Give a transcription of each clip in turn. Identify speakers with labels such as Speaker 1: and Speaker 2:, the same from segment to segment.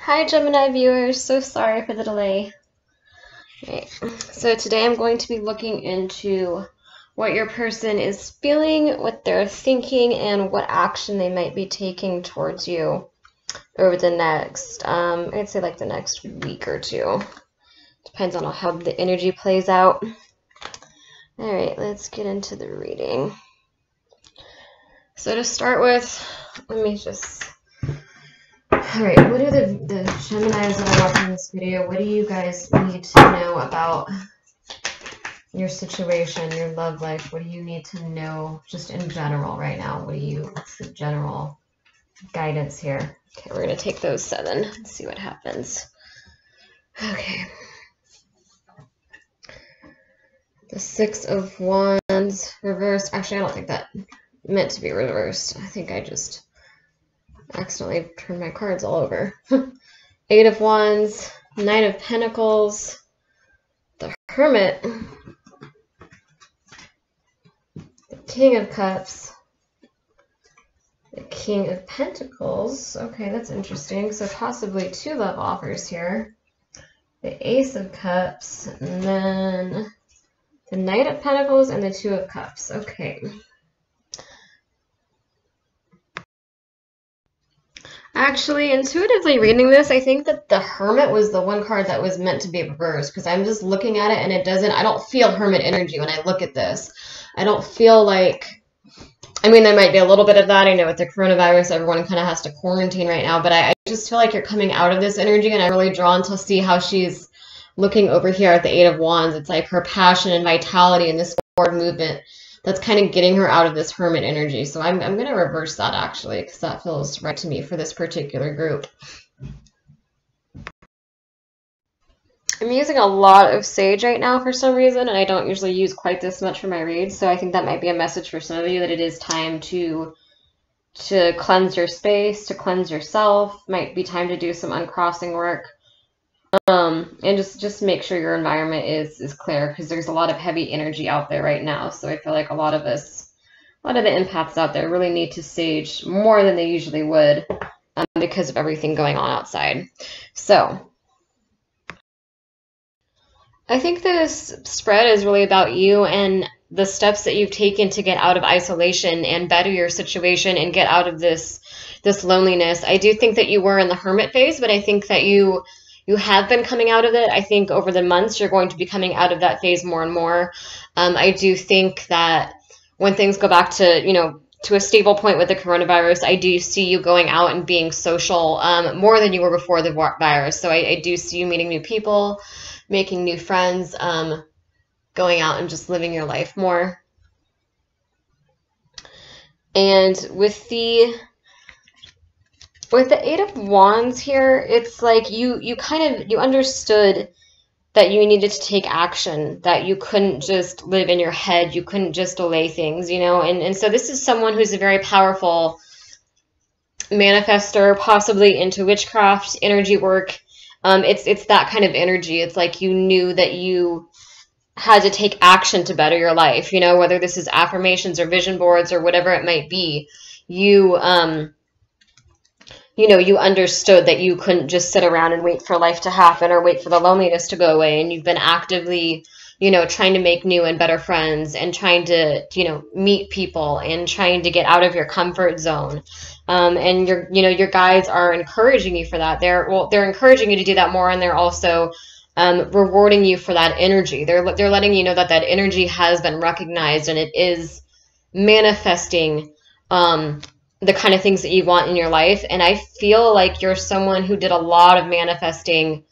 Speaker 1: Hi Gemini viewers, so sorry for the delay. Right. So today I'm going to be looking into what your person is feeling, what they're thinking, and what action they might be taking towards you over the next, um, I'd say like the next week or two. Depends on how the energy plays out. All right, let's get into the reading. So to start with, let me just Alright, what are the, the Geminis that are watching this video, what do you guys need to know about your situation, your love life? What do you need to know just in general right now? What do you, what's the general guidance here? Okay, we're going to take those seven and see what happens. Okay. The Six of Wands reversed. Actually, I don't think that meant to be reversed. I think I just accidentally turned my cards all over. Eight of Wands, Knight of Pentacles, the Hermit, the King of Cups, the King of Pentacles. Okay, that's interesting. So possibly two love offers here. The Ace of Cups, and then the Knight of Pentacles and the Two of Cups. Okay. Actually, intuitively reading this, I think that the Hermit was the one card that was meant to be reversed because I'm just looking at it and it doesn't, I don't feel Hermit energy when I look at this. I don't feel like, I mean, there might be a little bit of that. I know with the coronavirus, everyone kind of has to quarantine right now, but I, I just feel like you're coming out of this energy and I'm really drawn to see how she's looking over here at the Eight of Wands. It's like her passion and vitality and this forward movement that's kind of getting her out of this hermit energy. So I'm, I'm going to reverse that actually because that feels right to me for this particular group. I'm using a lot of sage right now for some reason, and I don't usually use quite this much for my reads, so I think that might be a message for some of you that it is time to to cleanse your space, to cleanse yourself. Might be time to do some uncrossing work. Um, and just just make sure your environment is is clear because there's a lot of heavy energy out there right now. So I feel like a lot of us, a lot of the empaths out there really need to sage more than they usually would um, because of everything going on outside. So I think this spread is really about you and the steps that you've taken to get out of isolation and better your situation and get out of this this loneliness. I do think that you were in the hermit phase, but I think that you you have been coming out of it. I think over the months you're going to be coming out of that phase more and more. Um, I do think that when things go back to, you know, to a stable point with the coronavirus, I do see you going out and being social um, more than you were before the virus. So I, I, do see you meeting new people, making new friends, um, going out and just living your life more. And with the with the eight of wands here it's like you you kind of you understood that you needed to take action that you couldn't just live in your head you couldn't just delay things you know? And and so this is someone who's a very powerful manifester possibly into witchcraft energy work. Um, it's it's that kind of energy. It's like you knew that you had to take action to better your life you know? Whether this is affirmations or vision boards or whatever it might be you um you know, you understood that you couldn't just sit around and wait for life to happen or wait for the loneliness to go away. And you've been actively, you know, trying to make new and better friends and trying to, you know, meet people and trying to get out of your comfort zone. Um, and your, you know, your guides are encouraging you for that. They're, well, they're encouraging you to do that more. And they're also, um, rewarding you for that energy. They're, they're letting you know that that energy has been recognized and it is manifesting, um, the kind of things that you want in your life. And I feel like you're someone who did a lot of manifesting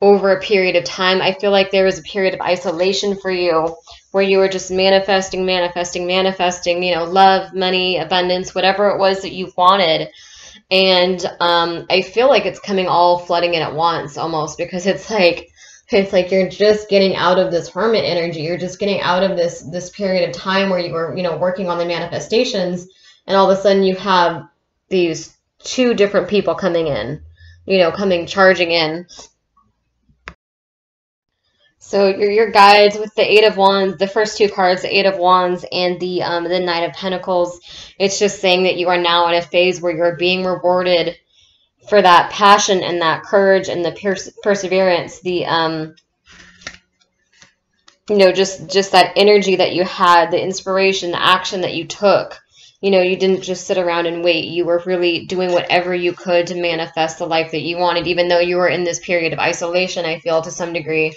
Speaker 1: over a period of time. I feel like there was a period of isolation for you where you were just manifesting, manifesting, manifesting, you know, love, money, abundance, whatever it was that you wanted. And um, I feel like it's coming all flooding in at once almost because it's like, it's like you're just getting out of this hermit energy. You're just getting out of this this period of time where you were, you know, working on the manifestations and all of a sudden you have these two different people coming in, you know, coming charging in. So your your guides with the Eight of Wands, the first two cards, the Eight of Wands and the um, the Knight of Pentacles, it's just saying that you are now in a phase where you're being rewarded for that passion and that courage and the pers- perseverance, the um, you know, just just that energy that you had, the inspiration, the action that you took. You know, you didn't just sit around and wait. You were really doing whatever you could to manifest the life that you wanted, even though you were in this period of isolation. I feel to some degree,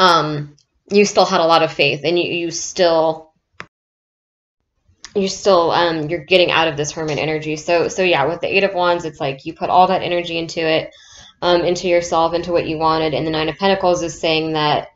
Speaker 1: um, you still had a lot of faith, and you you still you still um you're getting out of this hermit energy. So so yeah, with the eight of wands, it's like you put all that energy into it, um, into yourself, into what you wanted, and the nine of pentacles is saying that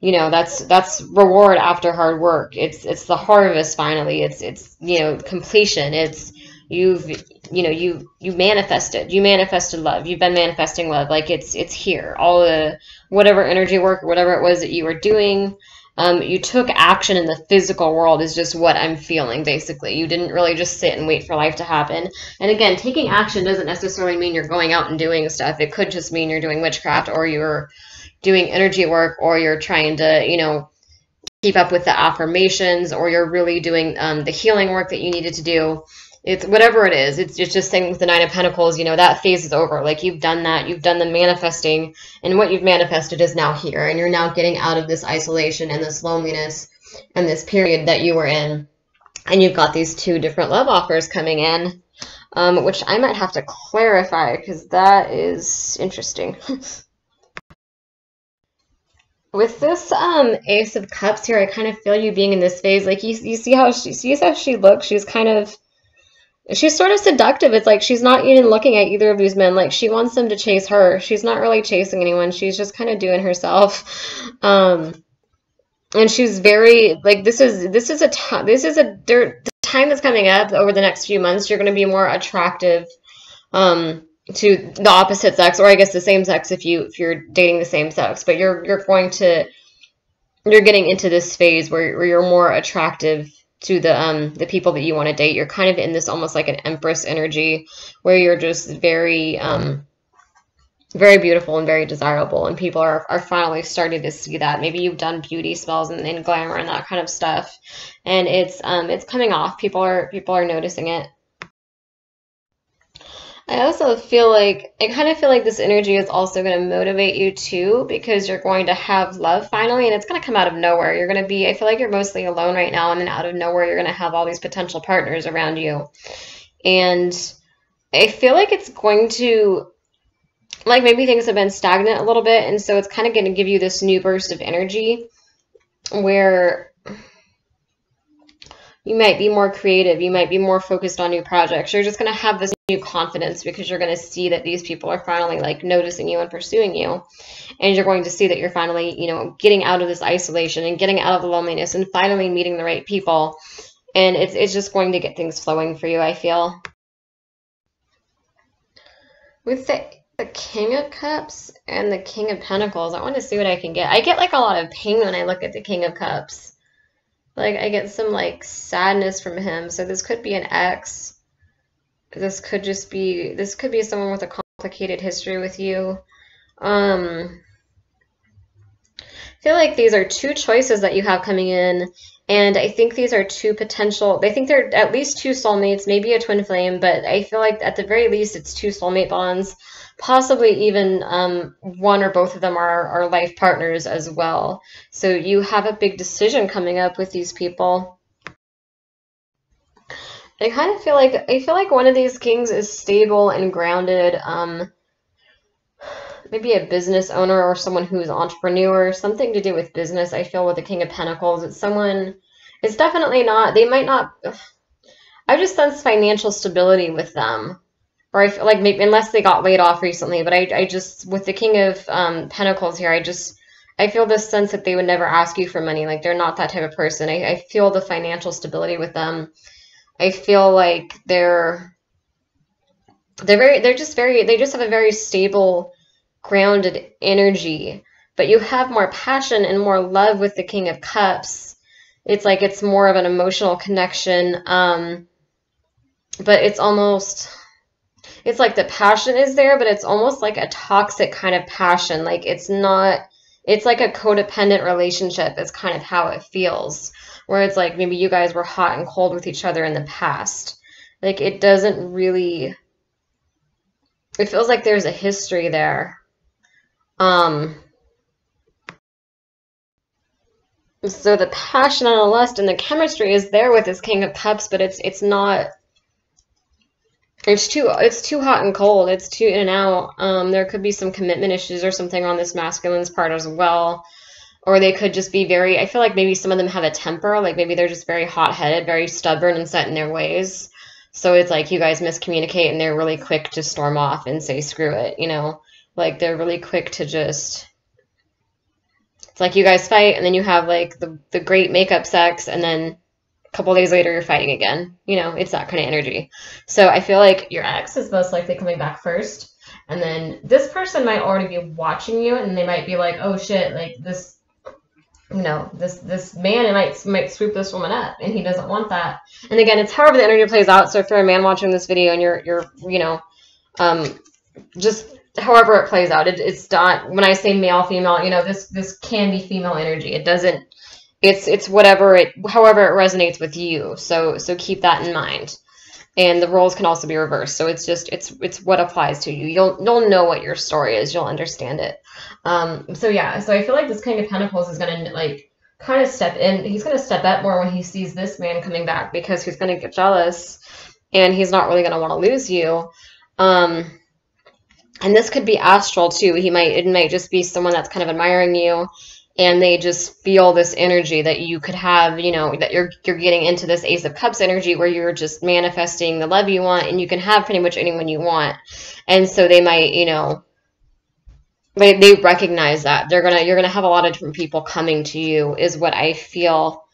Speaker 1: you know that's that's reward after hard work. It's it's the harvest finally. It's it's you know completion. It's you've you know you you manifested you manifested love you've been manifesting love like it's it's here all the whatever energy work whatever it was that you were doing um, you took action in the physical world is just what I'm feeling basically. You didn't really just sit and wait for life to happen. And again, taking action doesn't necessarily mean you're going out and doing stuff. It could just mean you're doing witchcraft or you're doing energy work or you're trying to, you know, keep up with the affirmations or you're really doing um, the healing work that you needed to do it's whatever it is. It's, it's just saying with the Nine of Pentacles, you know, that phase is over. Like you've done that, you've done the manifesting, and what you've manifested is now here. And you're now getting out of this isolation and this loneliness and this period that you were in. And you've got these two different love offers coming in, um, which I might have to clarify because that is interesting. with this um ace of cups here i kind of feel you being in this phase like you, you see how she sees how she looks she's kind of she's sort of seductive. It's like she's not even looking at either of these men. Like she wants them to chase her. She's not really chasing anyone. She's just kind of doing herself. Um, and she's very like this is this is a time this is a time that's coming up over the next few months. You're going to be more attractive um, to the opposite sex, or I guess the same sex if you if you're dating the same sex. But you're you're going to you're getting into this phase where, where you're more attractive to the um the people that you want to date. You're kind of in this almost like an empress energy where you're just very um very beautiful and very desirable and people are, are finally starting to see that. Maybe you've done beauty spells and, and glamour and that kind of stuff and it's um it's coming off. People are people are noticing it I also feel like I kind of feel like this energy is also going to motivate you too because you're going to have love finally and it's going to come out of nowhere. You're going to be I feel like you're mostly alone right now and then out of nowhere you're going to have all these potential partners around you. And I feel like it's going to like maybe things have been stagnant a little bit and so it's kind of going to give you this new burst of energy where you might be more creative, you might be more focused on new projects. You're just going to have this new confidence because you're going to see that these people are finally like noticing you and pursuing you. And you're going to see that you're finally you know getting out of this isolation and getting out of the loneliness and finally meeting the right people. And it's, it's just going to get things flowing for you i feel. With the, the king of cups and the king of pentacles i want to see what i can get. I get like a lot of pain when i look at the king of cups. Like i get some like sadness from him. So this could be an ex this could just be this could be someone with a complicated history with you. Um, I feel like these are two choices that you have coming in, and I think these are two potential. They think they're at least two soulmates, maybe a twin flame, but I feel like at the very least it's two soulmate bonds. Possibly even um, one or both of them are, are life partners as well. So you have a big decision coming up with these people. I kind of feel like I feel like one of these kings is stable and grounded. Um, maybe a business owner or someone who's entrepreneur, something to do with business. I feel with the King of Pentacles, it's someone. It's definitely not. They might not. I just sense financial stability with them, or I feel like maybe unless they got laid off recently. But I, I just with the King of um, Pentacles here, I just I feel this sense that they would never ask you for money. Like they're not that type of person. I, I feel the financial stability with them I feel like they're they're very they're just very they just have a very stable grounded energy. But you have more passion and more love with the king of cups. It's like it's more of an emotional connection um but it's almost it's like the passion is there but it's almost like a toxic kind of passion. Like it's not it's like a codependent relationship is kind of how it feels where it's like maybe you guys were hot and cold with each other in the past. Like it doesn't really it feels like there's a history there. Um, so the passion and the lust and the chemistry is there with this King of Cups, but it's it's not. It's too it's too hot and cold. It's too in and out. Um, there could be some commitment issues or something on this masculine's part as well, or they could just be very. I feel like maybe some of them have a temper. Like maybe they're just very hot headed, very stubborn and set in their ways. So it's like you guys miscommunicate and they're really quick to storm off and say screw it. You know, like they're really quick to just it's like you guys fight and then you have like the, the great makeup sex and then a couple days later you're fighting again. You know, it's that kind of energy. So I feel like your ex is most likely coming back first. And then this person might already be watching you and they might be like, oh shit, like this you know, this this man might might swoop this woman up, and he doesn't want that. And again, it's however the energy plays out. So if you're a man watching this video and you're you're you know, um, just however it plays out. It, it's not when I say male, female. You know, this this can be female energy. It doesn't. It's it's whatever it however it resonates with you. So so keep that in mind. And the roles can also be reversed. So it's just it's it's what applies to you. You'll you'll know what your story is. You'll understand it. Um. So yeah. So I feel like this King of Pentacles is gonna like kind of step in. He's gonna step up more when he sees this man coming back because he's gonna get jealous, and he's not really gonna want to lose you. Um and this could be astral too. He might it might just be someone that's kind of admiring you and they just feel this energy that you could have, you know, that you're you're getting into this Ace of Cups energy where you're just manifesting the love you want and you can have pretty much anyone you want. And so they might, you know, they, they recognize that. They're gonna you're gonna have a lot of different people coming to you is what I feel.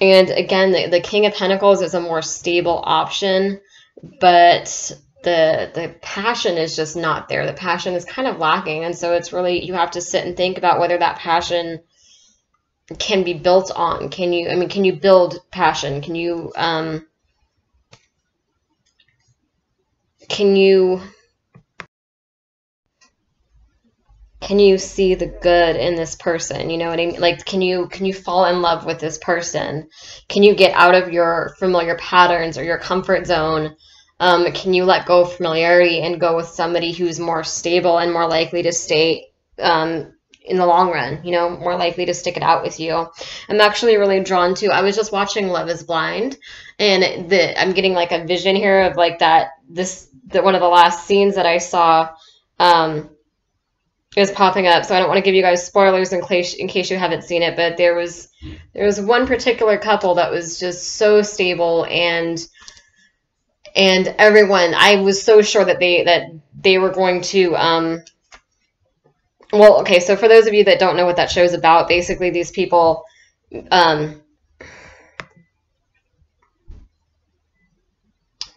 Speaker 1: And again, the, the King of Pentacles is a more stable option, but the the passion is just not there. The passion is kind of lacking, and so it's really you have to sit and think about whether that passion can be built on. Can you? I mean, can you build passion? Can you? Um, can you? Can you see the good in this person? You know what I mean? Like, can you can you fall in love with this person? Can you get out of your familiar patterns or your comfort zone? Um, can you let go of familiarity and go with somebody who's more stable and more likely to stay um, in the long run, you know, more likely to stick it out with you. I'm actually really drawn to, I was just watching Love is Blind and the, I'm getting like a vision here of like that, this, that one of the last scenes that I saw, um, is popping up. So I don't want to give you guys spoilers in case, in case you haven't seen it, but there was, there was one particular couple that was just so stable and, and everyone i was so sure that they that they were going to um well okay so for those of you that don't know what that show is about basically these people um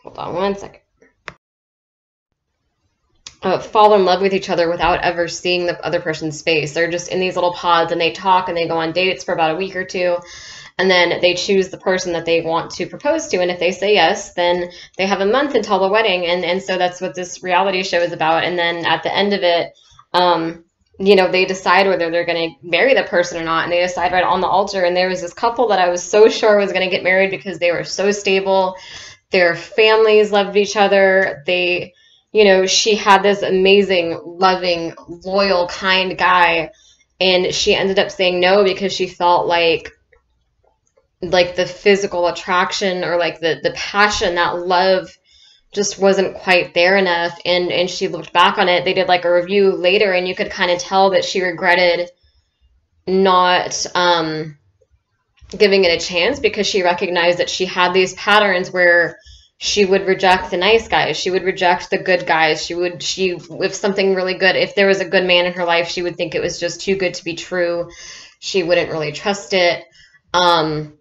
Speaker 1: hold on one second uh, fall in love with each other without ever seeing the other person's face. They're just in these little pods and they talk and they go on dates for about a week or two and then they choose the person that they want to propose to and if they say yes then they have a month until the wedding and and so that's what this reality show is about. And then at the end of it um you know they decide whether they're going to marry the person or not and they decide right on the altar. And there was this couple that i was so sure was going to get married because they were so stable. Their families loved each other. They you know she had this amazing loving loyal kind guy and she ended up saying no because she felt like like the physical attraction or like the the passion that love just wasn't quite there enough and and she looked back on it. They did like a review later and you could kind of tell that she regretted not um giving it a chance because she recognized that she had these patterns where she would reject the nice guys she would reject the good guys she would she if something really good if there was a good man in her life she would think it was just too good to be true. She wouldn't really trust it. Um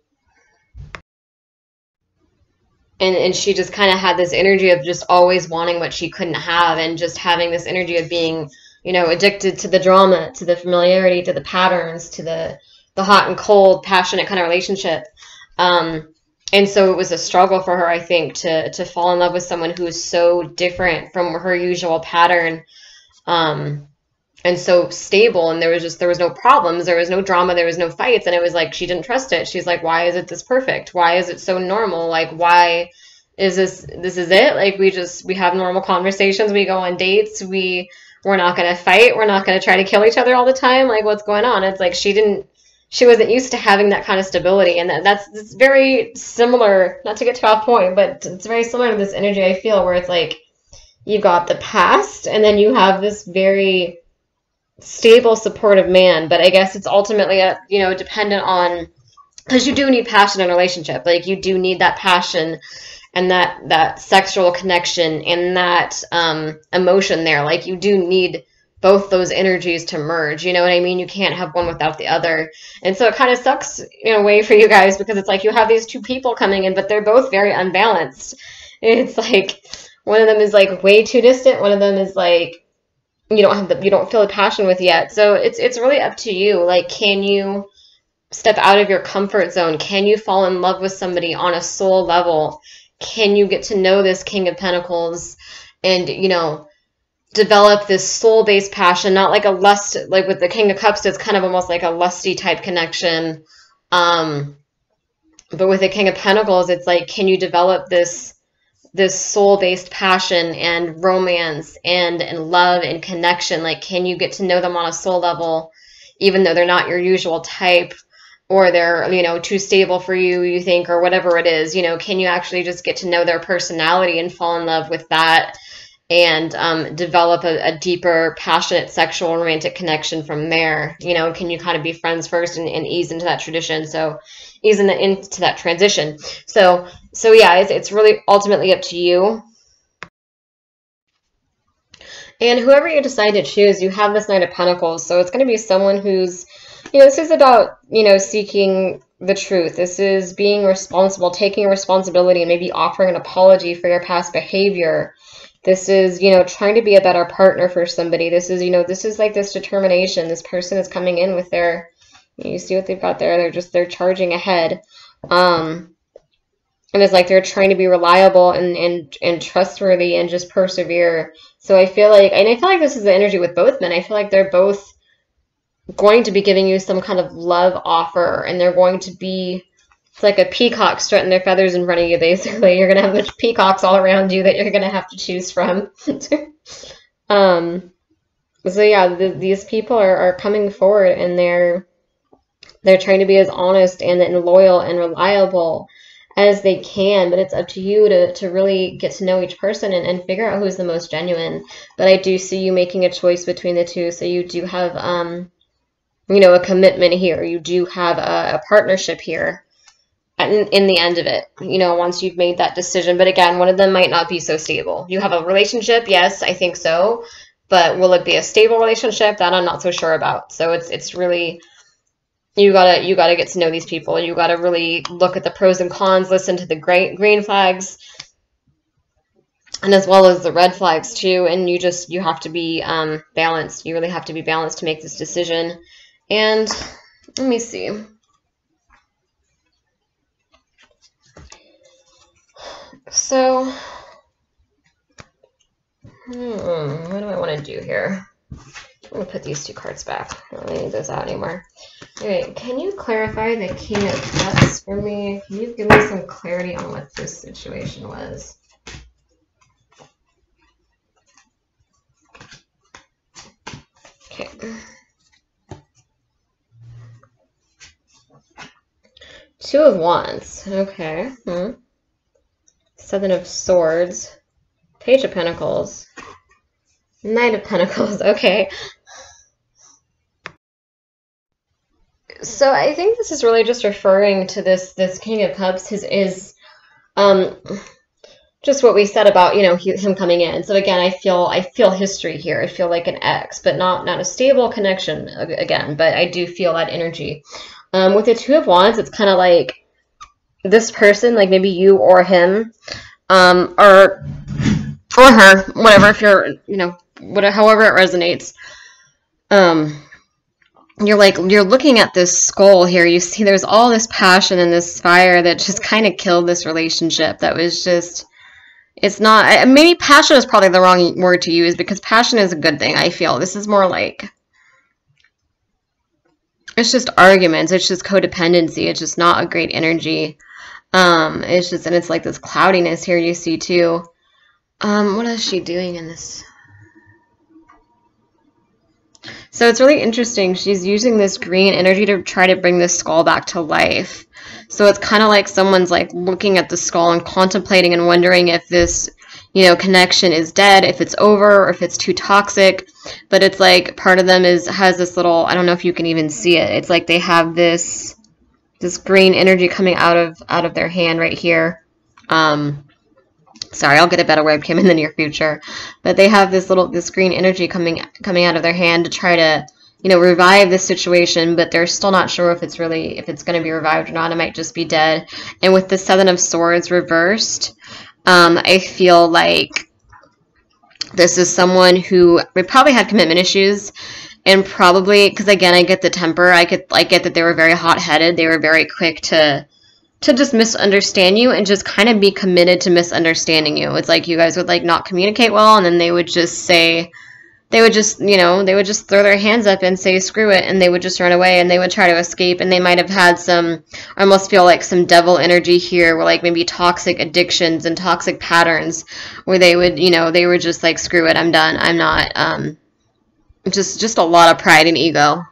Speaker 1: and and she just kind of had this energy of just always wanting what she couldn't have and just having this energy of being you know addicted to the drama to the familiarity to the patterns to the the hot and cold passionate kind of relationship. Um, and so it was a struggle for her i think to to fall in love with someone who is so different from her usual pattern. Um, and so stable and there was just there was no problems there was no drama there was no fights and it was like she didn't trust it she's like why is it this perfect why is it so normal like why is this this is it? Like we just we have normal conversations, we go on dates, we we're not gonna fight, we're not gonna try to kill each other all the time. Like what's going on? It's like she didn't she wasn't used to having that kind of stability and that, that's it's very similar not to get too off point but it's very similar to this energy i feel where it's like you've got the past and then you have this very stable supportive man but i guess it's ultimately a, you know dependent on because you do need passion in a relationship like you do need that passion and that that sexual connection and that um, emotion there like you do need both those energies to merge. You know what I mean? You can't have one without the other. And so it kind of sucks in a way for you guys because it's like you have these two people coming in, but they're both very unbalanced. It's like one of them is like way too distant, one of them is like you don't have the you don't feel the passion with yet. So it's it's really up to you. Like can you step out of your comfort zone? Can you fall in love with somebody on a soul level? Can you get to know this King of Pentacles and, you know, develop this soul based passion, not like a lust, like with the King of Cups, it's kind of almost like a lusty type connection. Um, but with the King of Pentacles, it's like, can you develop this? This soul-based passion and romance and and love and connection like can you get to know them on a soul level even though they're not your usual type or they're you know too stable for you you think or whatever it is you know can you actually just get to know their personality and fall in love with that and um, develop a, a, deeper, passionate sexual romantic connection from there. You know, can you kind of be friends first and, and ease into that tradition? So ease in the, into that transition. So so yeah, it's, it's really ultimately up to you. And whoever you decide to choose, you have this Knight of Pentacles. So it's going to be someone who's, you know, this is about, you know, seeking the truth. This is being responsible, taking responsibility, and maybe offering an apology for your past behavior this is, you know, trying to be a better partner for somebody. This is, you know, this is like this determination. This person is coming in with their, you see what they've got there? They're just, they're charging ahead. Um, and it's like they're trying to be reliable and, and, and trustworthy and just persevere. So I feel like, and I feel like this is the energy with both men. I feel like they're both going to be giving you some kind of love offer and they're going to be it's like a peacock strutting their feathers in front of you, basically. You're going to have peacocks all around you that you're going to have to choose from. um, so yeah, the, these people are, are coming forward and they're they're trying to be as honest and, and loyal and reliable as they can, but it's up to you to, to really get to know each person and, and figure out who's the most genuine. But I do see you making a choice between the two, so you do have, um, you know, a commitment here. You do have a, a partnership here in, in the end of it, you know, once you've made that decision. But again, one of them might not be so stable. You have a relationship, yes, I think so. But will it be a stable relationship? That I'm not so sure about. So it's it's really you gotta you gotta get to know these people. You gotta really look at the pros and cons, listen to the great green flags, and as well as the red flags too. And you just you have to be um, balanced. You really have to be balanced to make this decision. And let me see. So, hmm, what do I want to do here? I'm to put these two cards back. I don't really need those out anymore. Alright, can you clarify the King of Cups for me? Can you give me some clarity on what this situation was? Okay. Two of Wands. Okay. Hmm. Seven of Swords, Page of Pentacles, Knight of Pentacles, okay. So I think this is really just referring to this this King of Cups his is um just what we said about you know he, him coming in. So again, I feel I feel history here. I feel like an ex, but not not a stable connection again. But I do feel that energy. Um, with the Two of Wands, it's kind of like this person, like maybe you or him, um, or or her, whatever. If you're, you know, whatever, however it resonates. Um, you're like you're looking at this skull here. You see, there's all this passion and this fire that just kind of killed this relationship. That was just. It's not. Maybe passion is probably the wrong word to use because passion is a good thing. I feel this is more like it's just arguments. It's just codependency. It's just not a great energy. Um, it's just, and it's like this cloudiness here you see too. Um, what is she doing in this? So it's really interesting. She's using this green energy to try to bring this skull back to life. So it's kind of like someone's like looking at the skull and contemplating and wondering if this, you know, connection is dead, if it's over, or if it's too toxic. But it's like part of them is has this little, I don't know if you can even see it. It's like they have this this green energy coming out of out of their hand right here. Um, sorry, I'll get a better webcam in the near future. But they have this little this green energy coming coming out of their hand to try to you know revive this situation, but they're still not sure if it's really if it's going to be revived or not. It might just be dead. And with the Seven of Swords reversed, um, I feel like this is someone who probably had commitment issues and probably because again I get the temper I could I get that they were very hot headed they were very quick to to just misunderstand you and just kind of be committed to misunderstanding you it's like you guys would like not communicate well and then they would just say they would just you know they would just throw their hands up and say screw it and they would just run away and they would try to escape and they might have had some I almost feel like some devil energy here where like maybe toxic addictions and toxic patterns where they would you know they were just like screw it I'm done I'm not um just just a lot of pride and ego.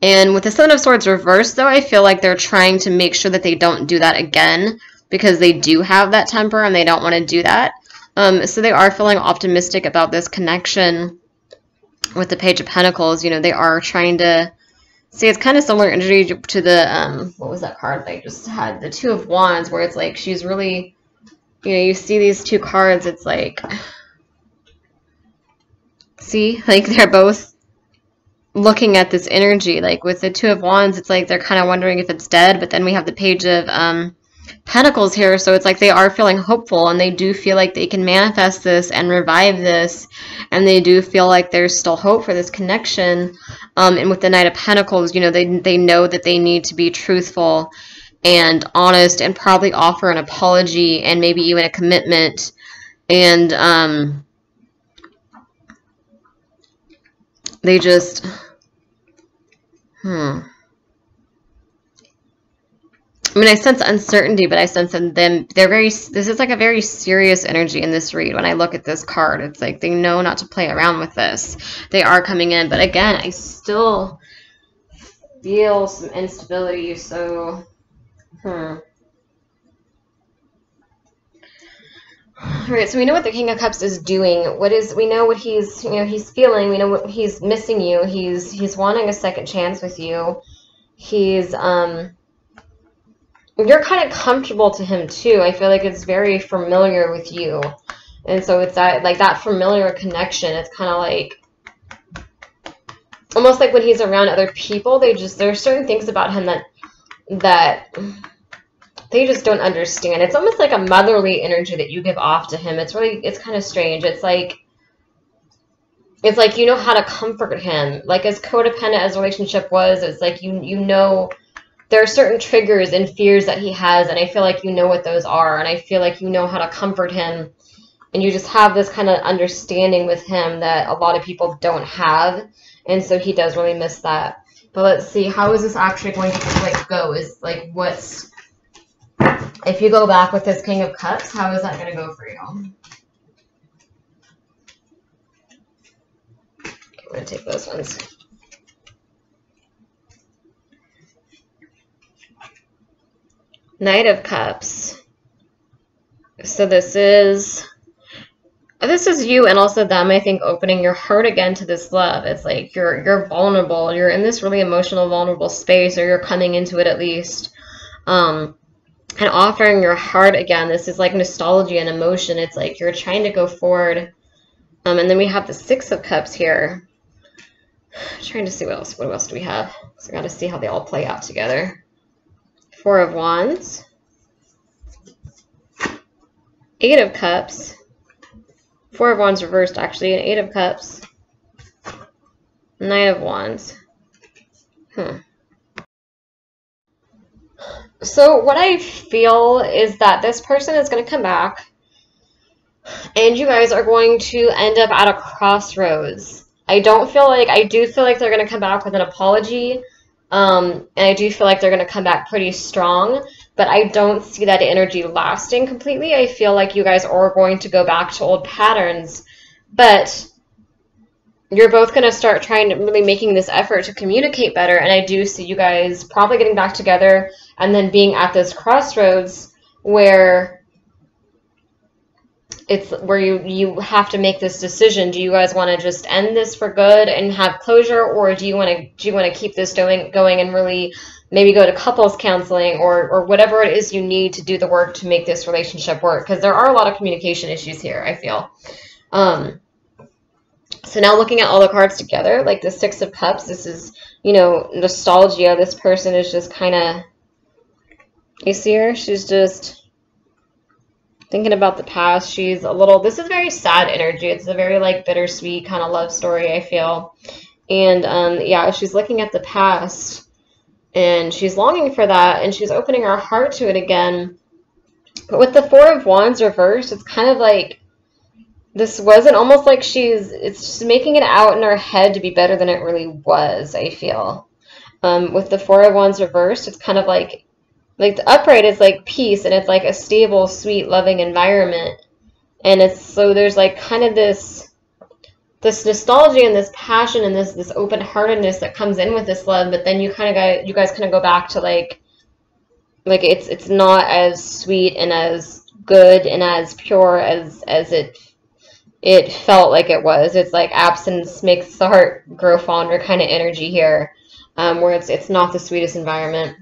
Speaker 1: And with the Seven of Swords reversed, though, I feel like they're trying to make sure that they don't do that again because they do have that temper and they don't want to do that. Um, so they are feeling optimistic about this connection with the Page of Pentacles. You know, they are trying to see. It's kind of similar energy to the um, what was that card they just had? The Two of Wands, where it's like she's really, you know, you see these two cards. It's like, see, like they're both looking at this energy. Like with the Two of Wands, it's like they're kind of wondering if it's dead, but then we have the Page of um, Pentacles here, so it's like they are feeling hopeful and they do feel like they can manifest this and revive this, and they do feel like there's still hope for this connection. Um, and with the Knight of Pentacles, you know, they, they know that they need to be truthful and honest and probably offer an apology and maybe even a commitment. And, um, they just Hmm. I mean, I sense uncertainty, but I sense in them, they're very, this is like a very serious energy in this read. When I look at this card, it's like they know not to play around with this. They are coming in, but again, I still feel some instability, so, hmm. All right, so we know what the King of Cups is doing. What is we know what he's you know he's feeling. We know what he's missing you. He's he's wanting a second chance with you. He's um you're kind of comfortable to him too. I feel like it's very familiar with you. And so it's that like that familiar connection. It's kind of like almost like when he's around other people, they just there's certain things about him that that they just don't understand. It's almost like a motherly energy that you give off to him. It's really, it's kind of strange. It's like, it's like you know how to comfort him. Like as codependent as relationship was, it's like you you know there are certain triggers and fears that he has, and I feel like you know what those are, and I feel like you know how to comfort him, and you just have this kind of understanding with him that a lot of people don't have, and so he does really miss that. But let's see, how is this actually going to like go? Is like what's if you go back with this King of Cups, how is that going to go for you? I'm going to take those ones. Knight of Cups. So this is this is you and also them i think opening your heart again to this love it's like you're you're vulnerable you're in this really emotional vulnerable space or you're coming into it at least um and offering your heart again. This is like nostalgia and emotion. It's like you're trying to go forward. Um, and then we have the Six of Cups here. I'm trying to see what else. What else do we have? So I got to see how they all play out together. Four of Wands. Eight of Cups. Four of Wands reversed, actually. And Eight of Cups. Nine of Wands. Hmm. So what I feel is that this person is going to come back and you guys are going to end up at a crossroads. I don't feel like, I do feel like they're going to come back with an apology. Um, and I do feel like they're going to come back pretty strong. but I don't see that energy lasting completely. I feel like you guys are going to go back to old patterns, but you're both going to start trying to really making this effort to communicate better. And I do see you guys probably getting back together and then being at this crossroads where it's where you you have to make this decision do you guys want to just end this for good and have closure or do you want to do you want to keep this going going and really maybe go to couples counseling or or whatever it is you need to do the work to make this relationship work because there are a lot of communication issues here i feel um so now looking at all the cards together like the six of cups this is you know nostalgia this person is just kind of you see her she's just thinking about the past. She's a little, this is very sad energy. It's a very like bittersweet kind of love story, I feel. And um, yeah, she's looking at the past and she's longing for that and she's opening her heart to it again. But with the Four of Wands reversed, it's kind of like this wasn't almost like she's, it's just making it out in her head to be better than it really was, I feel. Um, with the Four of Wands reversed, it's kind of like like the upright is like peace and it's like a stable sweet loving environment and it's so there's like kind of this this nostalgia and this passion and this this open heartedness that comes in with this love but then you kind of got you guys kind of go back to like like it's it's not as sweet and as good and as pure as as it it felt like it was. It's like absence makes the heart grow fonder kind of energy here um, where it's it's not the sweetest environment.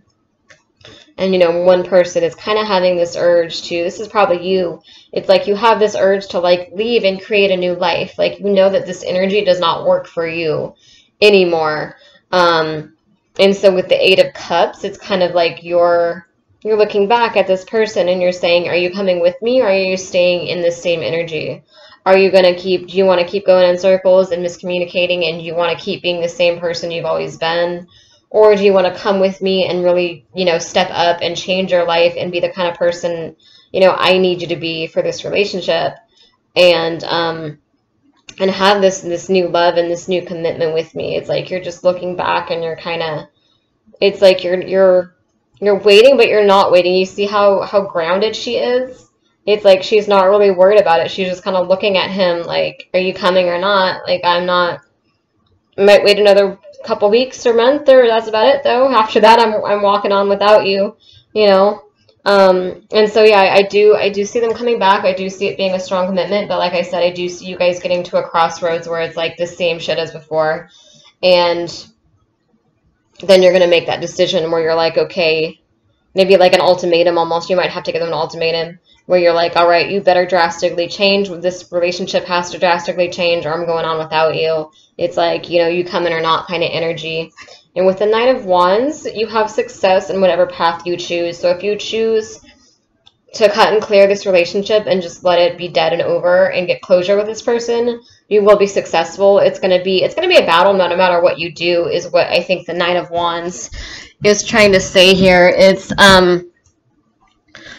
Speaker 1: And you know one person is kind of having this urge to this is probably you it's like you have this urge to like leave and create a new life. Like you know that this energy does not work for you anymore. Um and so with the eight of cups it's kind of like you're you're looking back at this person and you're saying are you coming with me or are you staying in the same energy are you going to keep do you want to keep going in circles and miscommunicating and you want to keep being the same person you've always been? Or do you want to come with me and really you know step up and change your life and be the kind of person you know i need you to be for this relationship? And um and have this this new love and this new commitment with me. It's like you're just looking back and you're kind of it's like you're you're you're waiting but you're not waiting. You see how how grounded she is it's like she's not really worried about it she's just kind of looking at him like are you coming or not like i'm not might wait another couple weeks or month or that's about it though. After that, I'm, I'm walking on without you, you know. Um, and so yeah, I do I do see them coming back. I do see it being a strong commitment, but like I said, I do see you guys getting to a crossroads where it's like the same shit as before, and then you're gonna make that decision where you're like, okay, maybe like an ultimatum almost. You might have to give them an ultimatum where you're like, all right, you better drastically change. This relationship has to drastically change, or I'm going on without you. It's like, you know, you come in or not kind of energy. And with the Knight of Wands, you have success in whatever path you choose. So if you choose to cut and clear this relationship and just let it be dead and over and get closure with this person, you will be successful. It's gonna be it's gonna be a battle no matter what you do, is what I think the Nine of Wands is trying to say here. It's um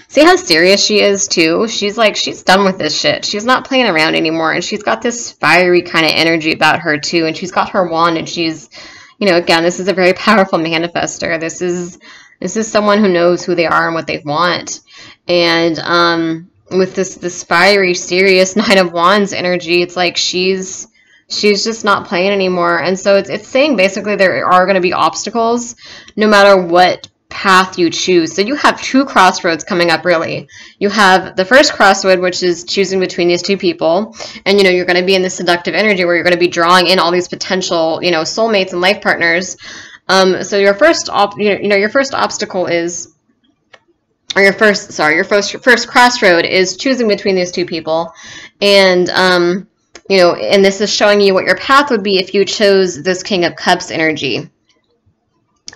Speaker 1: See how serious she is too? She's like she's done with this shit. She's not playing around anymore and she's got this fiery kind of energy about her too and she's got her wand and she's you know, again, this is a very powerful manifester. This is this is someone who knows who they are and what they want. And um with this this fiery, serious Nine of Wands energy, it's like she's she's just not playing anymore. And so it's it's saying basically there are going to be obstacles no matter what path you choose. So you have two crossroads coming up really. You have the first crossroad which is choosing between these two people and you know you're going to be in this seductive energy where you're going to be drawing in all these potential, you know, soulmates and life partners. Um, so your first op- you know, you know your first obstacle is or your first sorry, your first first crossroad is choosing between these two people and um you know, and this is showing you what your path would be if you chose this King of Cups energy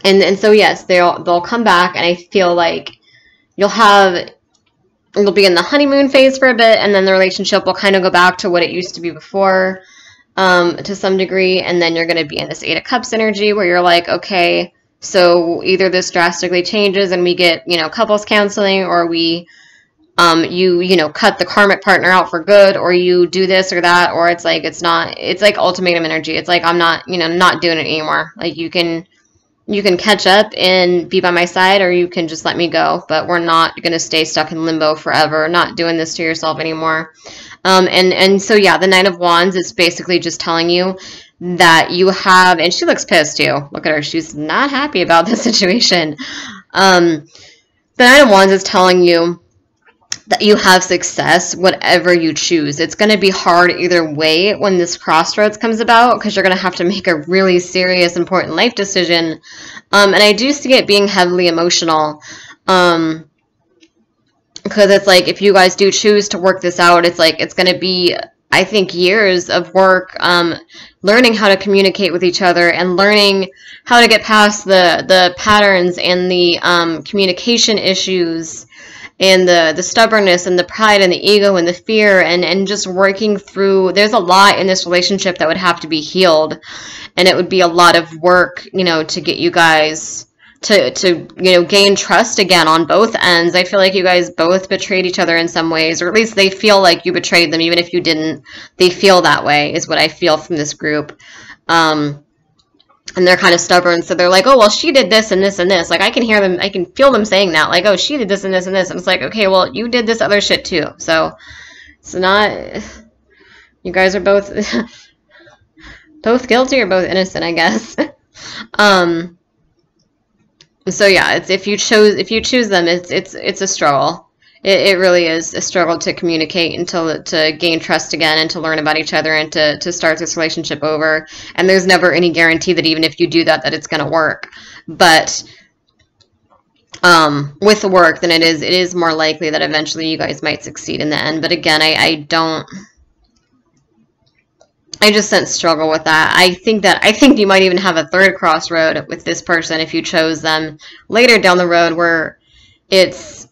Speaker 1: and and so yes, they'll they'll come back, and I feel like you'll have you'll be in the honeymoon phase for a bit, and then the relationship will kind of go back to what it used to be before, um, to some degree, and then you're going to be in this Eight of Cups energy where you're like, okay, so either this drastically changes and we get you know couples counseling, or we um, you you know cut the karmic partner out for good or you do this or that or it's like it's not it's like ultimatum energy. It's like i'm not you know not doing it anymore. Like you can you can catch up and be by my side, or you can just let me go. But we're not going to stay stuck in limbo forever. Not doing this to yourself anymore. Um, and and so yeah, the Nine of Wands is basically just telling you that you have, and she looks pissed too. Look at her; she's not happy about the situation. Um, the Nine of Wands is telling you that you have success whatever you choose. It's going to be hard either way when this crossroads comes about because you're going to have to make a really serious, important life decision. Um, and I do see it being heavily emotional. Um, because it's like if you guys do choose to work this out, it's like it's going to be I think years of work um, learning how to communicate with each other and learning how to get past the the patterns and the um, communication issues and the the stubbornness and the pride and the ego and the fear and and just working through there's a lot in this relationship that would have to be healed. And it would be a lot of work you know to get you guys to to you know gain trust again on both ends. I feel like you guys both betrayed each other in some ways or at least they feel like you betrayed them even if you didn't. They feel that way is what i feel from this group. Um and they're kind of stubborn so they're like oh well she did this and this and this. Like i can hear them i can feel them saying that like oh she did this and this and this. And it's like okay well you did this other shit too. So it's not you guys are both both guilty or both innocent i guess. Um so yeah it's if you chose if you choose them it's it's it's a struggle it, it really is a struggle to communicate and to, to gain trust again and to learn about each other and to, to start this relationship over. And there's never any guarantee that even if you do that, that it's going to work. But um, with the work, then it is it is more likely that eventually you guys might succeed in the end. But again, I, I don't. I just sense struggle with that. I think that I think you might even have a third crossroad with this person if you chose them later down the road where it's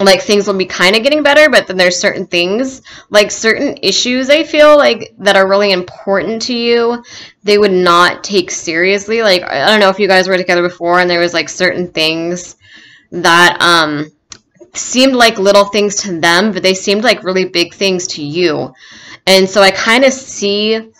Speaker 1: like things will be kind of getting better, but then there's certain things, like certain issues I feel like that are really important to you, they would not take seriously. Like I don't know if you guys were together before and there was like certain things that um seemed like little things to them, but they seemed like really big things to you. And so I kind of see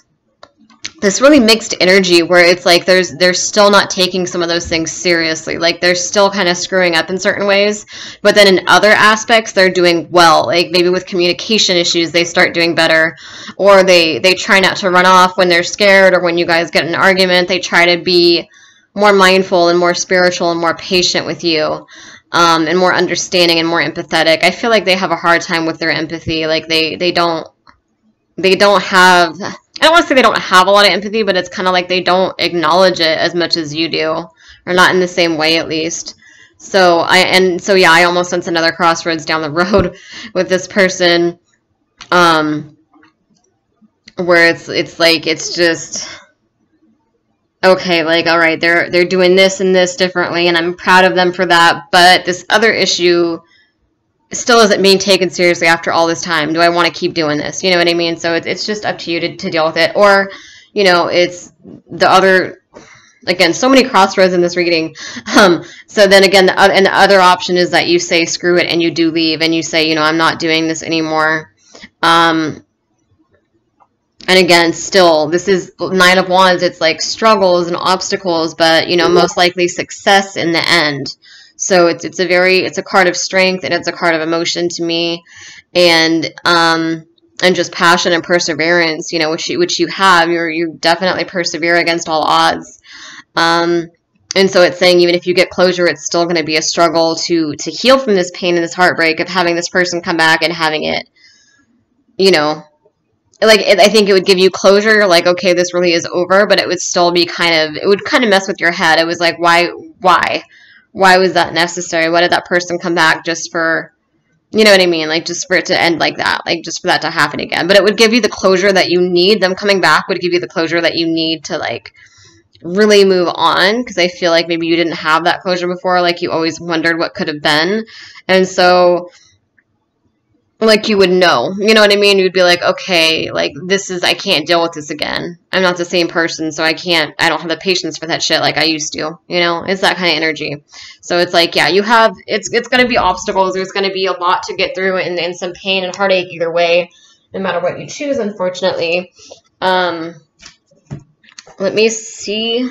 Speaker 1: this really mixed energy where it's like there's they're still not taking some of those things seriously. Like they're still kind of screwing up in certain ways but then in other aspects they're doing well. Like maybe with communication issues they start doing better or they they try not to run off when they're scared or when you guys get an argument they try to be more mindful and more spiritual and more patient with you um, and more understanding and more empathetic. I feel like they have a hard time with their empathy. Like they they don't they don't have I don't want to say they don't have a lot of empathy, but it's kind of like they don't acknowledge it as much as you do, or not in the same way at least. So I and so yeah, I almost sense another crossroads down the road with this person, um, where it's it's like it's just okay, like all right, they're they're doing this and this differently, and I'm proud of them for that. But this other issue still isn't being taken seriously after all this time. Do I want to keep doing this? You know what I mean? So it's, it's just up to you to, to deal with it. Or, you know, it's the other, again, so many crossroads in this reading. Um, so then again, the, and the other option is that you say screw it and you do leave and you say, you know, I'm not doing this anymore. Um, and again, still, this is Nine of Wands. It's like struggles and obstacles, but, you know, most likely success in the end. So it's it's a very it's a card of strength and it's a card of emotion to me, and um and just passion and perseverance. You know, which you, which you have. You're you definitely persevere against all odds. Um, and so it's saying even if you get closure, it's still going to be a struggle to to heal from this pain and this heartbreak of having this person come back and having it, you know, like I think it would give you closure. Like okay, this really is over, but it would still be kind of it would kind of mess with your head. It was like why why why was that necessary? Why did that person come back just for, you know what I mean? Like just for it to end like that, like just for that to happen again. But it would give you the closure that you need. Them coming back would give you the closure that you need to like really move on because I feel like maybe you didn't have that closure before. Like you always wondered what could have been. And so like you would know. You know what I mean? You'd be like, okay, like this is I can't deal with this again. I'm not the same person, so I can't I don't have the patience for that shit like I used to. You know? It's that kind of energy. So it's like, yeah, you have it's it's gonna be obstacles, there's gonna be a lot to get through and, and some pain and heartache either way, no matter what you choose, unfortunately. Um let me see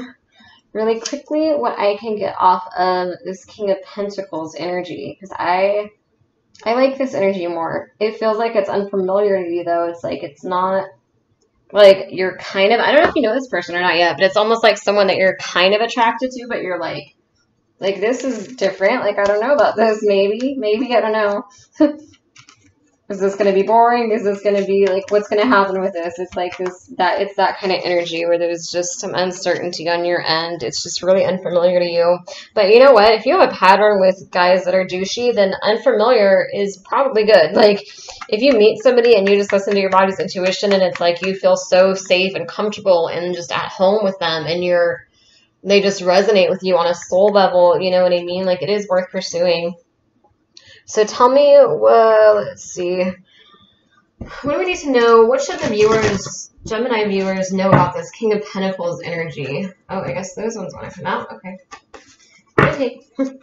Speaker 1: really quickly what I can get off of this King of Pentacles energy because I I like this energy more. It feels like it's unfamiliar to you though. It's like it's not like you're kind of I don't know if you know this person or not yet, but it's almost like someone that you're kind of attracted to, but you're like like this is different. Like I don't know about this. Maybe, maybe I don't know. is this going to be boring? Is this going to be like what's going to happen with this? It's like this that it's that kind of energy where there's just some uncertainty on your end. It's just really unfamiliar to you. But you know what? If you have a pattern with guys that are douchey, then unfamiliar is probably good. Like if you meet somebody and you just listen to your body's intuition and it's like you feel so safe and comfortable and just at home with them and you're they just resonate with you on a soul level, you know what I mean? Like it is worth pursuing. So tell me, well, let's see. What do we need to know? What should the viewers, Gemini viewers, know about this King of Pentacles energy? Oh, I guess those ones want to come out. Okay. Okay.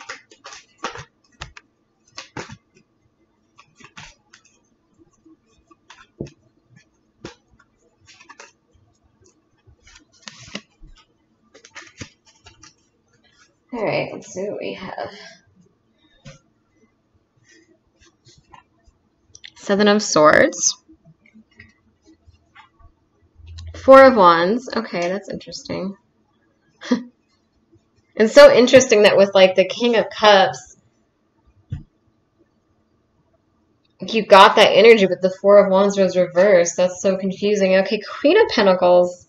Speaker 1: All right, let's see what we have. Seven of Swords. Four of Wands. Okay, that's interesting. it's so interesting that with like the King of Cups, you got that energy, but the Four of Wands was reversed. That's so confusing. Okay, Queen of Pentacles.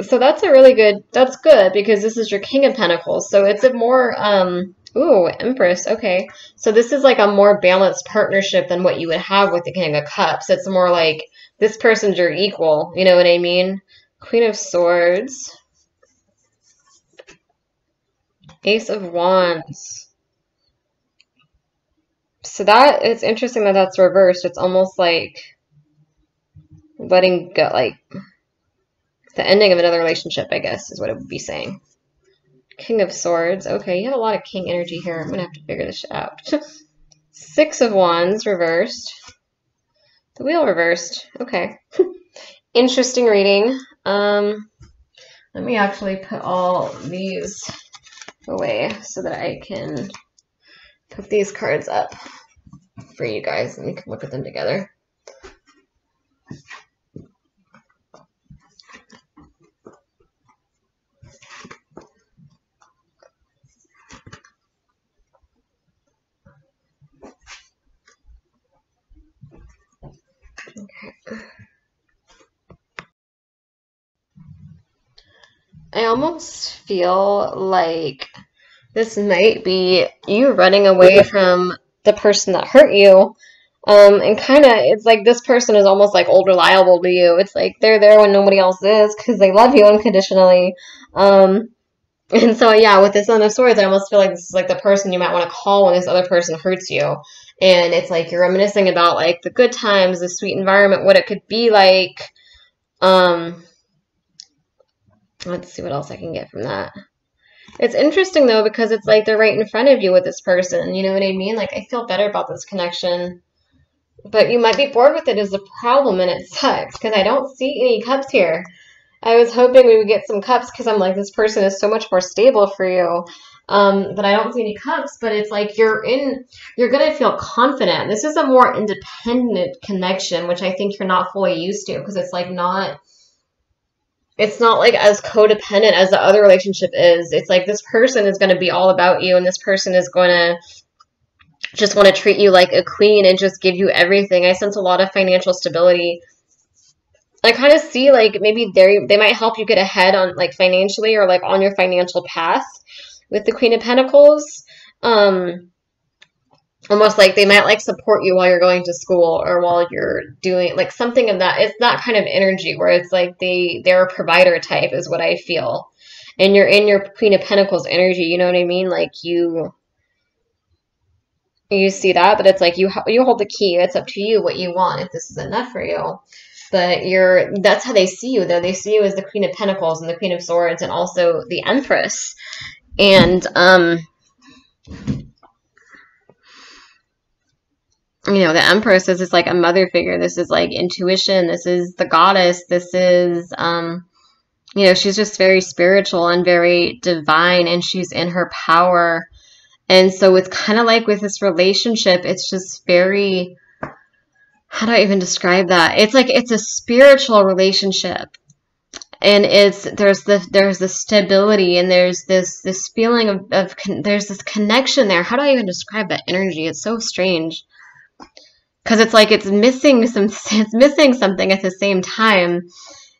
Speaker 1: So that's a really good, that's good because this is your King of Pentacles. So it's a more, um, Ooh, Empress. Okay. So this is like a more balanced partnership than what you would have with the King of Cups. It's more like this person's your equal. You know what I mean? Queen of Swords. Ace of Wands. So that, it's interesting that that's reversed. It's almost like letting go, like the ending of another relationship, I guess, is what it would be saying. King of Swords. Okay, you have a lot of King energy here. I'm going to have to figure this out. Six of Wands reversed. The wheel reversed. Okay. Interesting reading. Um, let me actually put all these away so that I can put these cards up for you guys and we can look at them together. I almost feel like this might be you running away from the person that hurt you. Um, and kind of, it's like this person is almost like old reliable to you. It's like they're there when nobody else is because they love you unconditionally. Um, and so, yeah, with this Seven of Swords, I almost feel like this is like the person you might want to call when this other person hurts you. And it's like you're reminiscing about like the good times, the sweet environment, what it could be like. Um, Let's see what else I can get from that. It's interesting though because it's like they're right in front of you with this person. You know what I mean? Like I feel better about this connection. But you might be bored with it as a problem and it sucks because I don't see any cups here. I was hoping we would get some cups because I'm like, this person is so much more stable for you. Um, but I don't see any cups, but it's like you're in, you're going to feel confident. This is a more independent connection, which I think you're not fully used to because it's like not it's not like as codependent as the other relationship is. It's like this person is going to be all about you, and this person is going to just want to treat you like a queen and just give you everything. I sense a lot of financial stability. I kind of see like maybe they they might help you get ahead on like financially or like on your financial path with the Queen of Pentacles. Um, almost like they might like support you while you're going to school or while you're doing like something of that it's that kind of energy where it's like they they're a provider type is what i feel. And you're in your queen of pentacles energy you know what i mean? Like you you see that but it's like you you hold the key. It's up to you what you want if this is enough for you. But you're that's how they see you though. They see you as the queen of pentacles and the queen of swords and also the empress. And um you know, the Empress is like a mother figure. This is like intuition. This is the goddess. This is, um, you know, she's just very spiritual and very divine and she's in her power. And so it's kind of like with this relationship, it's just very, how do I even describe that? It's like it's a spiritual relationship. And it's there's the there's the stability and there's this this feeling of, of there's this connection there. How do I even describe that energy? It's so strange because it's like it's missing some it's missing something at the same time.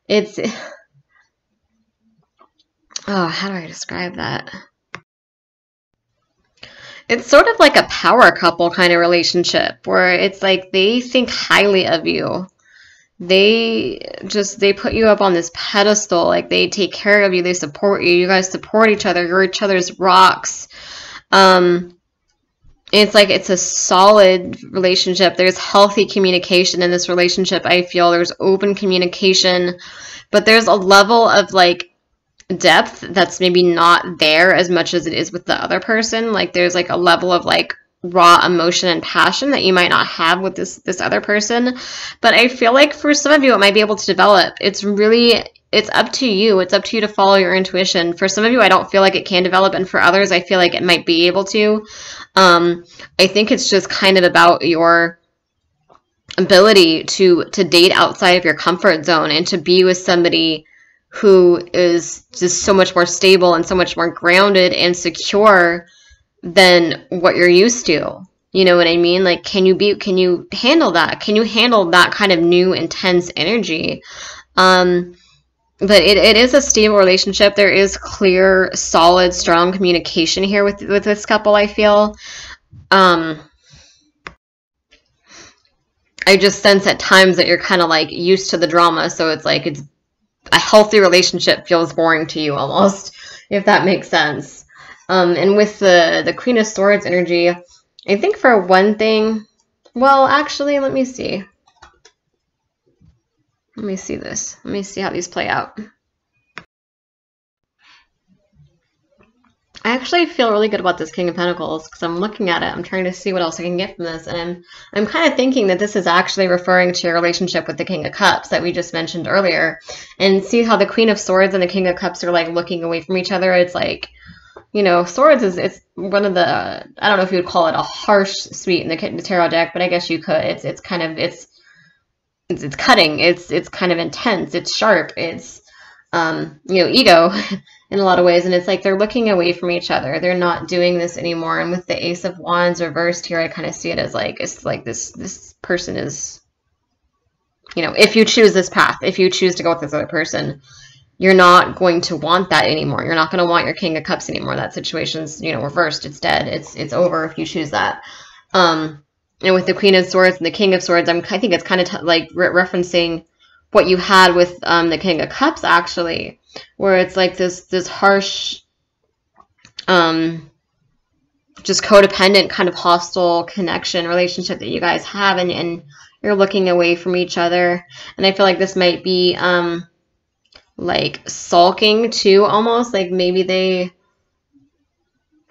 Speaker 1: It's oh, how do I describe that? It's sort of like a power couple kind of relationship where it's like they think highly of you. They just they put you up on this pedestal, like they take care of you, they support you, you guys support each other, you're each other's rocks. Um it's like it's a solid relationship. There's healthy communication in this relationship. I feel there's open communication, but there's a level of like depth that's maybe not there as much as it is with the other person. Like there's like a level of like raw emotion and passion that you might not have with this this other person. But I feel like for some of you it might be able to develop. It's really it's up to you. It's up to you to follow your intuition. For some of you I don't feel like it can develop and for others I feel like it might be able to. Um I think it's just kind of about your ability to to date outside of your comfort zone and to be with somebody who is just so much more stable and so much more grounded and secure than what you're used to. You know what I mean? Like can you be can you handle that? Can you handle that kind of new intense energy? Um but it, it is a stable relationship. There is clear, solid, strong communication here with with this couple, I feel. Um I just sense at times that you're kind of like used to the drama, so it's like it's a healthy relationship feels boring to you almost, if that makes sense. Um, and with the the Queen of Swords energy, I think for one thing, well, actually, let me see. Let me see this. Let me see how these play out. I actually feel really good about this King of Pentacles because I'm looking at it. I'm trying to see what else I can get from this. And I'm, I'm kind of thinking that this is actually referring to your relationship with the King of Cups that we just mentioned earlier. And see how the Queen of Swords and the King of Cups are like looking away from each other. It's like, you know, Swords is it's one of the, I don't know if you would call it a harsh suit in the, the tarot deck, but I guess you could. It's, it's kind of, it's, it's, it's cutting. It's, it's kind of intense. It's sharp. It's, um, you know, ego in a lot of ways. And it's like they're looking away from each other. They're not doing this anymore. And with the Ace of Wands reversed here, I kind of see it as like it's like this this person is, you know, if you choose this path, if you choose to go with this other person, you're not going to want that anymore. You're not going to want your King of Cups anymore. That situation's you know reversed. It's dead. It's it's over if you choose that. Um, and with the Queen of Swords and the King of Swords, I'm I think it's kind of like re referencing what you had with um, the King of Cups actually where it's like this this harsh um just codependent kind of hostile connection relationship that you guys have and, and you're looking away from each other and i feel like this might be um like sulking too almost like maybe they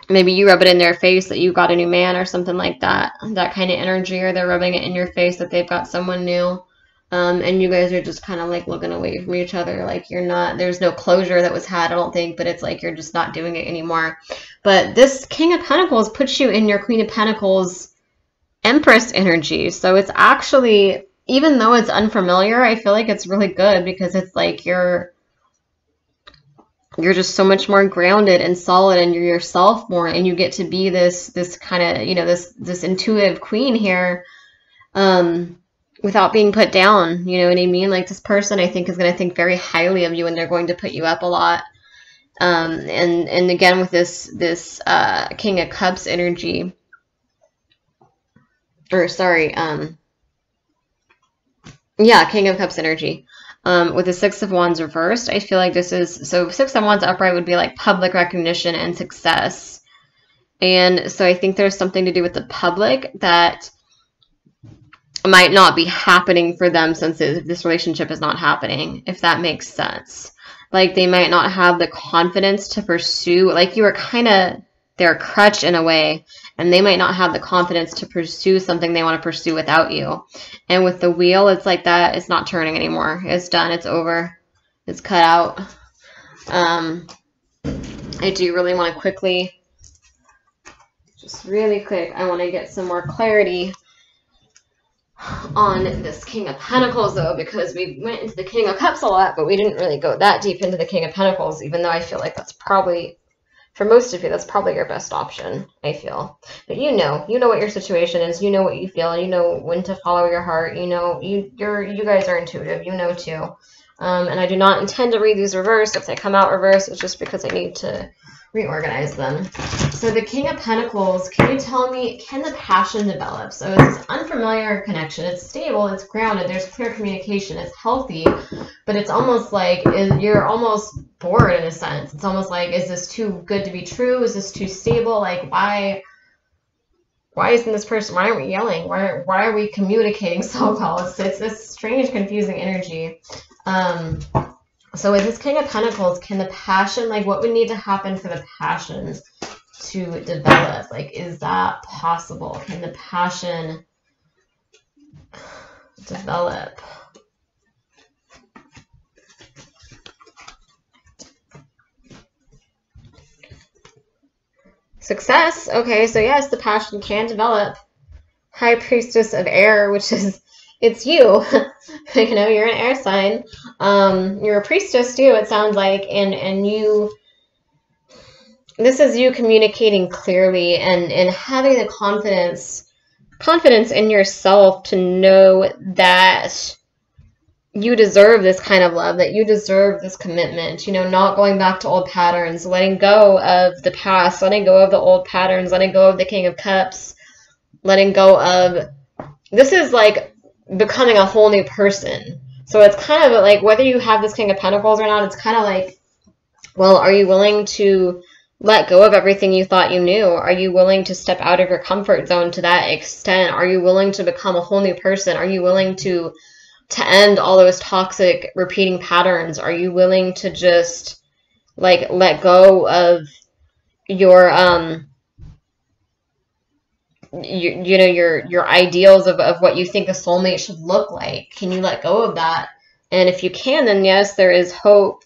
Speaker 1: maybe you rub it in their face that you got a new man or something like that that kind of energy or they're rubbing it in your face that they've got someone new um, and you guys are just kind of like looking away from each other. Like you're not, there's no closure that was had, I don't think, but it's like you're just not doing it anymore. But this King of Pentacles puts you in your Queen of Pentacles Empress energy. So it's actually, even though it's unfamiliar, I feel like it's really good because it's like you're, you're just so much more grounded and solid and you're yourself more and you get to be this this kind of you know this this intuitive queen here um without being put down. You know what I mean? Like this person, I think, is going to think very highly of you, and they're going to put you up a lot. Um, and and again with this this uh, King of Cups energy, or sorry, um, yeah, King of Cups energy. Um, with the Six of Wands reversed, I feel like this is so Six of Wands upright would be like public recognition and success. And so I think there's something to do with the public that might not be happening for them since this relationship is not happening, if that makes sense. Like they might not have the confidence to pursue, like you were kind of their crutch in a way, and they might not have the confidence to pursue something they want to pursue without you. And with the wheel, it's like that, it's not turning anymore. It's done, it's over, it's cut out. Um, I do really want to quickly, just really quick, I want to get some more clarity on this King of Pentacles, though, because we went into the King of Cups a lot, but we didn't really go that deep into the King of Pentacles, even though I feel like that's probably, for most of you, that's probably your best option, I feel. But you know, you know what your situation is, you know what you feel, you know when to follow your heart, you know, you, you're, you guys are intuitive, you know too. Um, and I do not intend to read these reversed. If they come out reversed, it's just because I need to reorganize them. So the King of Pentacles, can you tell me, can the passion develop? So it's unfamiliar connection. It's stable. It's grounded. There's clear communication. It's healthy, but it's almost like you're almost bored in a sense. It's almost like, is this too good to be true? Is this too stable? Like, why... Why isn't this person, why aren't we yelling? Why, why are we communicating so well? It's, it's this strange, confusing energy. Um, so with this King of Pentacles, can the passion, like what would need to happen for the passion to develop? Like, is that possible? Can the passion develop? Success. Okay, so yes, the passion can develop. High Priestess of Air, which is it's you. you know, you're an air sign. Um, you're a priestess too, it sounds like, and and you this is you communicating clearly and and having the confidence confidence in yourself to know that you deserve this kind of love, that you deserve this commitment, you know, not going back to old patterns, letting go of the past, letting go of the old patterns, letting go of the King of Cups, letting go of this is like becoming a whole new person. So it's kind of like whether you have this King of Pentacles or not, it's kind of like, well, are you willing to let go of everything you thought you knew? Are you willing to step out of your comfort zone to that extent? Are you willing to become a whole new person? Are you willing to to end all those toxic repeating patterns? Are you willing to just like let go of your um you, you know your your ideals of, of what you think a soulmate should look like. Can you let go of that? And if you can then yes there is hope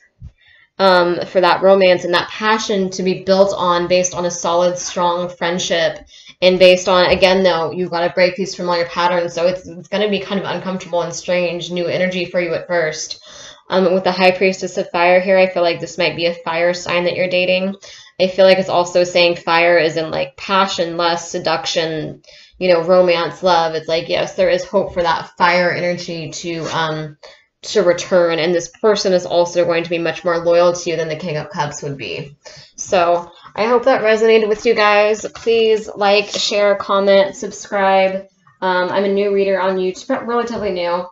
Speaker 1: um, for that romance and that passion to be built on based on a solid strong friendship and based on again though you've got to break these familiar patterns so it's, it's going to be kind of uncomfortable and strange new energy for you at first. Um, with the high priestess of fire here i feel like this might be a fire sign that you're dating I feel like it's also saying fire is in like passion, lust, seduction, you know, romance, love. It's like, yes, there is hope for that fire energy to um to return. And this person is also going to be much more loyal to you than the King of Cups would be. So I hope that resonated with you guys. Please like, share, comment, subscribe. Um, I'm a new reader on YouTube, relatively new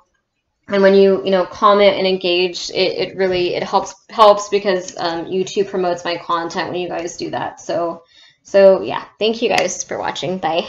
Speaker 1: and when you you know comment and engage it, it really it helps helps because um, youtube promotes my content when you guys do that. So so yeah. Thank you guys for watching. Bye